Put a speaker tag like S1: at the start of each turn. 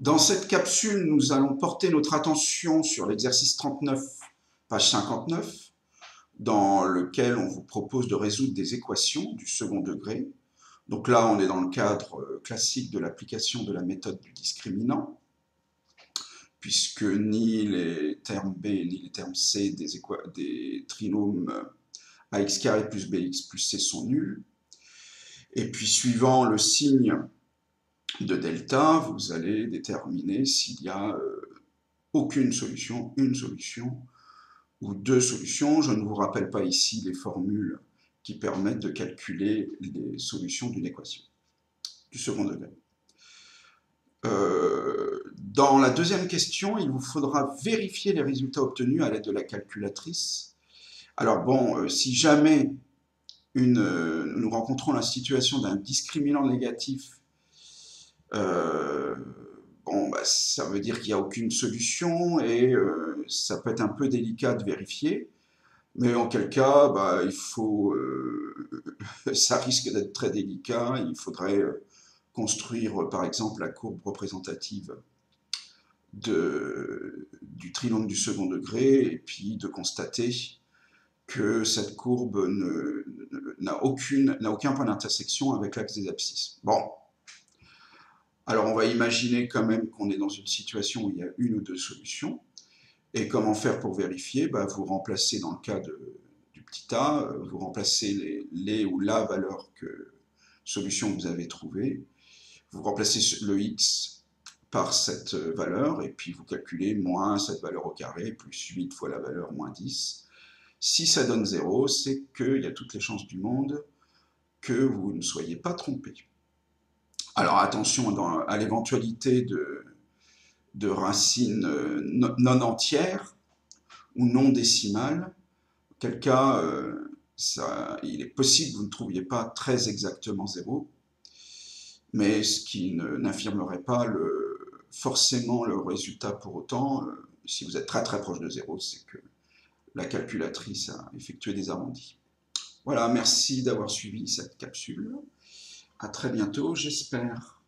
S1: Dans cette capsule, nous allons porter notre attention sur l'exercice 39, page 59, dans lequel on vous propose de résoudre des équations du second degré. Donc là, on est dans le cadre euh, classique de l'application de la méthode du discriminant, puisque ni les termes B ni les termes C des, des trinômes ax carré plus bx plus c sont nuls. Et puis, suivant le signe de delta, vous allez déterminer s'il y a euh, aucune solution, une solution ou deux solutions. Je ne vous rappelle pas ici les formules qui permettent de calculer les solutions d'une équation du second degré. Euh, dans la deuxième question, il vous faudra vérifier les résultats obtenus à l'aide de la calculatrice. Alors bon, euh, si jamais nous rencontrons la situation d'un discriminant négatif bon, bah, ça veut dire qu'il n'y a aucune solution et euh, ça peut être un peu délicat de vérifier. Mais en quel cas, bah, il faut, euh, ça risque d'être très délicat. Il faudrait construire, par exemple, la courbe représentative du trinôme du second degré et puis de constater que cette courbe n'a aucun point d'intersection avec l'axe des abscisses. Bon, alors on va imaginer quand même qu'on est dans une situation où il y a une ou deux solutions. Et comment faire pour vérifier? Bah, Vous remplacez dans le cas du petit a, euh, vous remplacez les, ou la valeur que solution que vous avez trouvée. Vous remplacez le x par cette valeur et puis vous calculez moins cette valeur au carré plus 8 fois la valeur moins 10. Si ça donne 0, c'est qu'il y a toutes les chances du monde que vous ne soyez pas trompé. Alors attention à l'éventualité de, racines euh, non entières ou non décimales, quel cas euh, il est possible que vous ne trouviez pas très exactement zéro, mais ce qui n'infirmerait pas forcément le résultat pour autant. Euh, si vous êtes très très proche de zéro, c'est que la calculatrice a effectué des arrondis. Voilà, merci d'avoir suivi cette capsule. À très bientôt, j'espère.